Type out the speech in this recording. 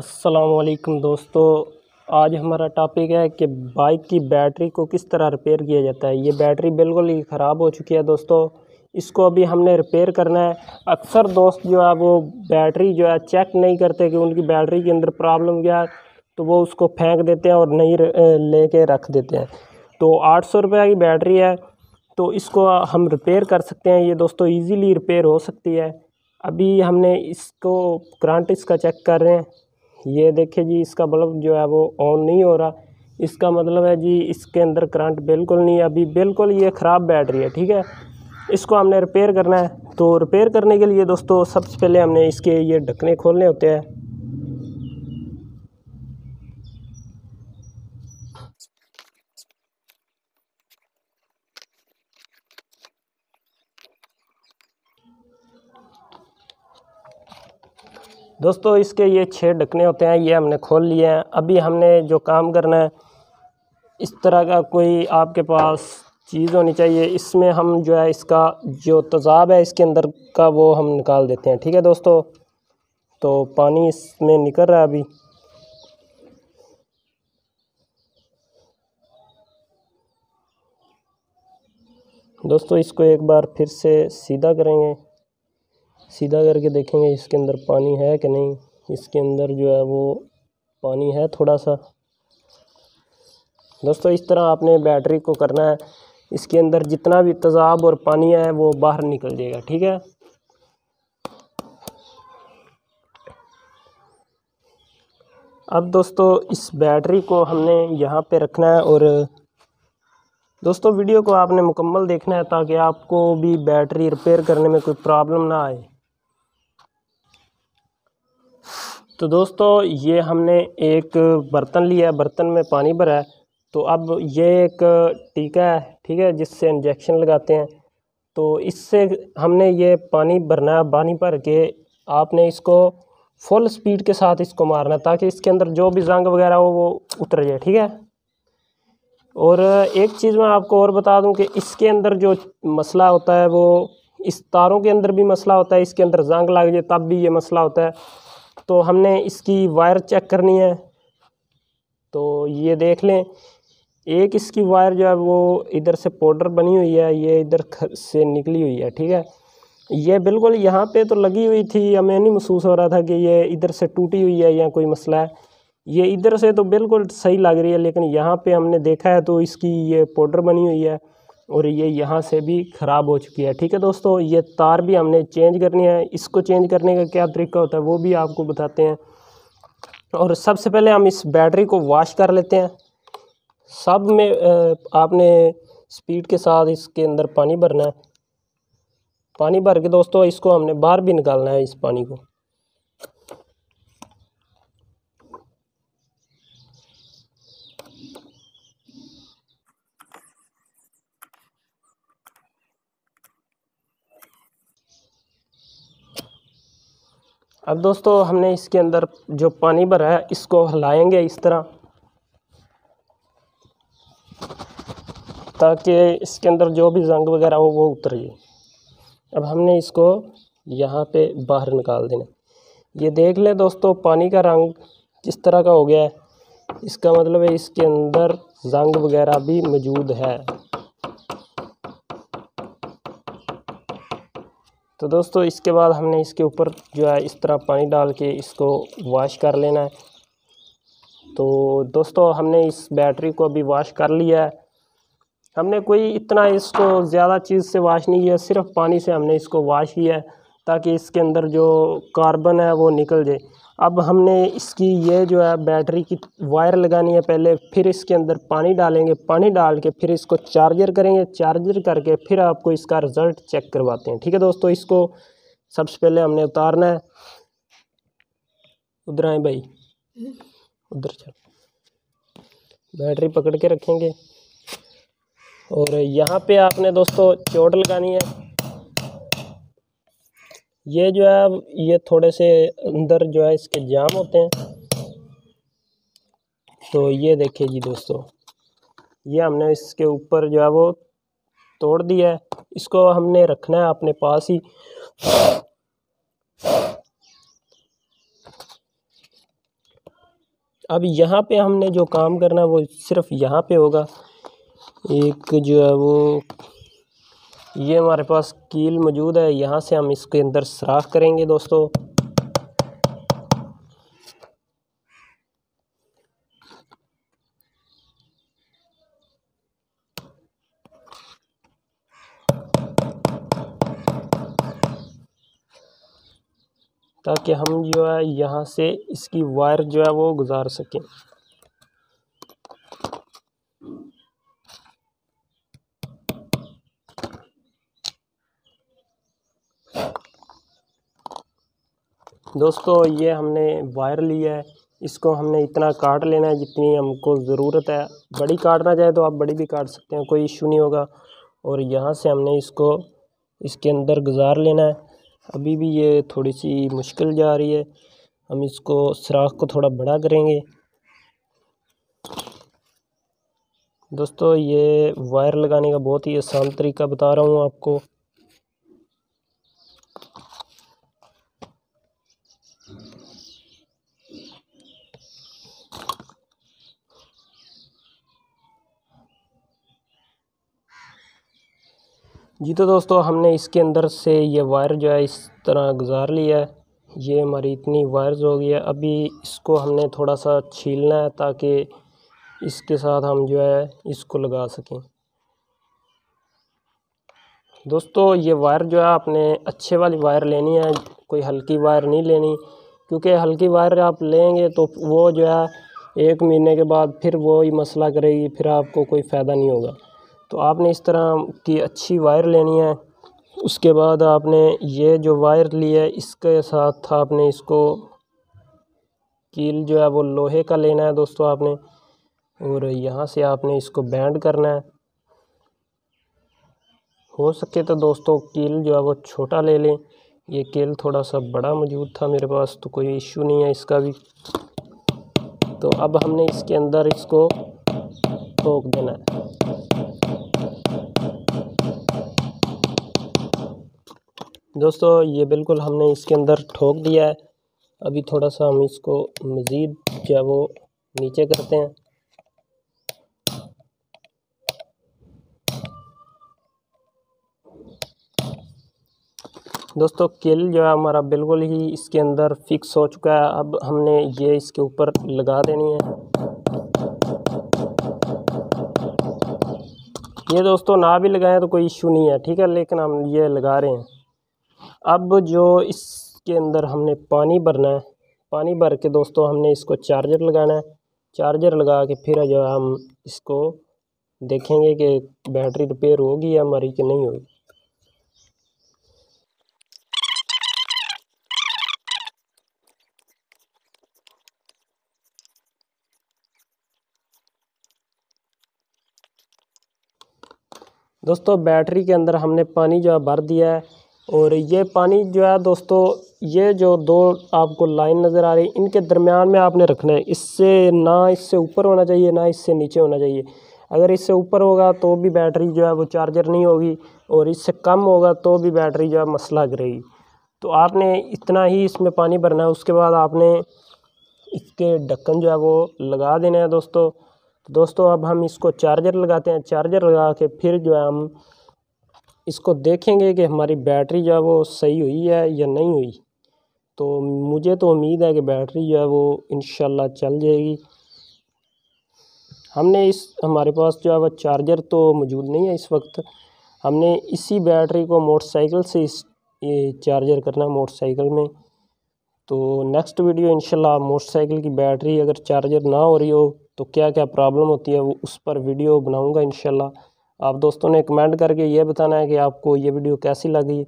असलकम दोस्तों, आज हमारा टॉपिक है कि बाइक की बैटरी को किस तरह रिपेयर किया जाता है। ये बैटरी बिल्कुल ही ख़राब हो चुकी है दोस्तों, इसको अभी हमने रिपेयर करना है। अक्सर दोस्त जो है, वो बैटरी जो है चेक नहीं करते कि उनकी बैटरी के अंदर प्रॉब्लम क्या है तो वो उसको फेंक देते हैं और नहीं ले कर रख देते हैं। तो आठ सौ रुपये की बैटरी है तो इसको हम रिपेयर कर सकते हैं। ये दोस्तों ईज़िली रिपेयर हो सकती है। अभी हमने इसको करंट इसका चेक कर रहे हैं। ये देखिए जी, इसका बल्ब जो है वो ऑन नहीं हो रहा। इसका मतलब है जी, इसके अंदर करंट बिल्कुल नहीं है। अभी बिल्कुल ये ख़राब बैटरी है, ठीक है? इसको हमने रिपेयर करना है। तो रिपेयर करने के लिए दोस्तों, सबसे पहले हमने इसके ये ढकने खोलने होते हैं। दोस्तों, इसके ये छः ढकने होते हैं, ये हमने खोल लिए हैं। अभी हमने जो काम करना है, इस तरह का कोई आपके पास चीज़ होनी चाहिए, इसमें हम जो है, इसका जो तेज़ाब है, इसके अंदर का वो हम निकाल देते हैं। ठीक है दोस्तों? तो पानी इसमें निकल रहा है अभी। दोस्तों, इसको एक बार फिर से सीधा करेंगे। सीधा करके देखेंगे इसके अंदर पानी है कि नहीं। इसके अंदर जो है वो पानी है थोड़ा सा दोस्तों, इस तरह आपने बैटरी को करना है। इसके अंदर जितना भी तेज़ाब और पानी है, वो बाहर निकल जाएगा, ठीक है? अब दोस्तों, इस बैटरी को हमने यहाँ पे रखना है और दोस्तों, वीडियो को आपने मुकम्मल देखना है ताकि आपको भी बैटरी रिपेयर करने में कोई प्रॉब्लम ना आए। तो दोस्तों, ये हमने एक बर्तन लिया है, बर्तन में पानी भरा है। तो अब ये एक टीका है, ठीक है, जिससे इंजेक्शन लगाते हैं। तो इससे हमने ये पानी भरना है, पानी भर के आपने इसको फुल स्पीड के साथ इसको मारना है, ताकि इसके अंदर जो भी जंग वगैरह हो, वो उतर जाए, ठीक है। और एक चीज़ मैं आपको और बता दूँ कि इसके अंदर जो मसला होता है, वो इस तारों के अंदर भी मसला होता है, इसके अंदर जंग लग जाए, तब भी ये मसला होता है। तो हमने इसकी वायर चेक करनी है। तो ये देख लें, एक इसकी वायर जो है वो इधर से पाउडर बनी हुई है, ये इधर से निकली हुई है, ठीक है? ये बिल्कुल यहाँ पे तो लगी हुई थी, हमें नहीं महसूस हो रहा था कि ये इधर से टूटी हुई है या कोई मसला है। ये इधर से तो बिल्कुल सही लग रही है, लेकिन यहाँ पे हमने देखा है तो इसकी ये पाउडर बनी हुई है। और ये यहाँ से भी ख़राब हो चुकी है। ठीक है दोस्तों, ये तार भी हमने चेंज करनी है। इसको चेंज करने का क्या तरीका होता है वो भी आपको बताते हैं। और सबसे पहले हम इस बैटरी को वॉश कर लेते हैं। सब में आपने स्पीड के साथ इसके अंदर पानी भरना है। पानी भर के दोस्तों, इसको हमने बाहर भी निकालना है इस पानी को। अब दोस्तों, हमने इसके अंदर जो पानी भरा है, इसको हिलाएँगे इस तरह, ताकि इसके अंदर जो भी जंग वगैरह हो, वो उतर जाए। अब हमने इसको यहाँ पे बाहर निकाल देना। ये देख लें दोस्तों, पानी का रंग किस तरह का हो गया है। इसका मतलब है इसके अंदर जंग वगैरह भी मौजूद है। तो दोस्तों, इसके बाद हमने इसके ऊपर जो है, इस तरह पानी डाल के इसको वॉश कर लेना है। तो दोस्तों, हमने इस बैटरी को अभी वॉश कर लिया है। हमने कोई इतना इसको ज़्यादा चीज़ से वॉश नहीं किया, सिर्फ़ पानी से हमने इसको वॉश किया है, ताकि इसके अंदर जो कार्बन है, वो निकल जाए। अब हमने इसकी ये जो है बैटरी की वायर लगानी है पहले, फिर इसके अंदर पानी डालेंगे, पानी डाल के फिर इसको चार्जर करेंगे, चार्जर करके फिर आपको इसका रिज़ल्ट चेक करवाते हैं। ठीक है दोस्तों, इसको सबसे पहले हमने उतारना है। उधर आए भाई। उधर चल। बैटरी पकड़ के रखेंगे। और यहाँ पे आपने दोस्तों चोट लगानी है। ये जो है ये थोड़े से अंदर जो है इसके जाम होते हैं। तो ये देखिए जी दोस्तों, ये हमने इसके ऊपर जो है वो तोड़ दिया है। इसको हमने रखना है अपने पास ही। अब यहाँ पे हमने जो काम करना है वो सिर्फ़ यहाँ पे होगा। एक जो है वो ये हमारे पास कील मौजूद है। यहाँ से हम इसके अंदर सराख करेंगे दोस्तों। ताकि हम जो है यहाँ से इसकी वायर जो है वो गुज़ार सकें। दोस्तों, ये हमने वायर लिया है। इसको हमने इतना काट लेना है जितनी हमको ज़रूरत है। बड़ी काटना चाहे तो आप बड़ी भी काट सकते हैं, कोई इशू नहीं होगा। और यहाँ से हमने इसको इसके अंदर गुज़ार लेना है। अभी भी ये थोड़ी सी मुश्किल जा रही है। हम इसको, सुराख को थोड़ा बड़ा करेंगे। दोस्तों, ये वायर लगाने का बहुत ही आसान तरीका बता रहा हूँ आपको। जी तो दोस्तों, हमने इसके अंदर से ये वायर जो है इस तरह गुज़ार लिया है। ये हमारी इतनी वायर्स हो गई है। अभी इसको हमने थोड़ा सा छीलना है ताकि इसके साथ हम जो है इसको लगा सकें। दोस्तों, ये वायर जो है आपने अच्छे वाली वायर लेनी है। कोई हल्की वायर नहीं लेनी। क्योंकि हल्की वायर आप लेंगे तो वो जो है एक महीने के बाद फिर वो ही मसला करेगी, फिर आपको कोई फ़ायदा नहीं होगा। तो आपने इस तरह की अच्छी वायर लेनी है। उसके बाद आपने ये जो वायर ली है, इसके साथ आपने इसको कील जो है वो लोहे का लेना है दोस्तों आपने। और यहाँ से आपने इसको बैंड करना है। हो सके तो दोस्तों कील जो है वो छोटा ले लें। ये कील थोड़ा सा बड़ा मौजूद था मेरे पास तो कोई इशू नहीं है इसका भी। तो अब हमने इसके अंदर इसको ठोक देना है। दोस्तों, ये बिल्कुल हमने इसके अंदर ठोक दिया है। अभी थोड़ा सा हम इसको मज़ीद जो है वो नीचे करते हैं। दोस्तों, किल जो है हमारा बिल्कुल ही इसके अंदर फिक्स हो चुका है। अब हमने ये इसके ऊपर लगा देनी है। ये दोस्तों, ना भी लगाएँ तो कोई इशू नहीं है, ठीक है? लेकिन हम ये लगा रहे हैं। अब जो इसके अंदर हमने पानी भरना है, पानी भर के दोस्तों हमने इसको चार्जर लगाना है। चार्जर लगा के फिर जो हम इसको देखेंगे कि बैटरी रिपेयर होगी या हमारी कि नहीं होगी। दोस्तों बैटरी के अंदर हमने पानी जो है भर दिया है। और ये पानी जो है दोस्तों, ये जो दो आपको लाइन नज़र आ रही है, इनके दरमियान में आपने रखना है। इससे ना इससे ऊपर होना चाहिए, ना इससे नीचे होना चाहिए। अगर इससे ऊपर होगा तो भी बैटरी जो है वो चार्जर नहीं होगी और इससे कम होगा तो भी बैटरी जो है मसला करेगी। तो आपने इतना ही इसमें पानी भरना है, उसके बाद आपने इसके ढक्कन जो है वो लगा देना है दोस्तों। तो दोस्तों, अब हम इसको चार्जर लगाते हैं। चार्जर लगा के फिर जो है हम इसको देखेंगे कि हमारी बैटरी जो है वो सही हुई है या नहीं हुई। तो मुझे तो उम्मीद है कि बैटरी जो है वो इन चल जाएगी। हमने इस, हमारे पास जो है वो चार्जर तो मौजूद नहीं है इस वक्त। हमने इसी बैटरी को मोटरसाइकिल से इस चार्जर करना है मोटरसाइकिल में। तो नेक्स्ट वीडियो इंशाल्लाह मोटरसाइकिल की बैटरी अगर चार्जर ना हो रही हो तो क्या क्या प्रॉब्लम होती है वो उस पर वीडियो बनाऊँगा इंशाल्लाह। आप दोस्तों ने कमेंट करके ये बताना है कि आपको ये वीडियो कैसी लगी।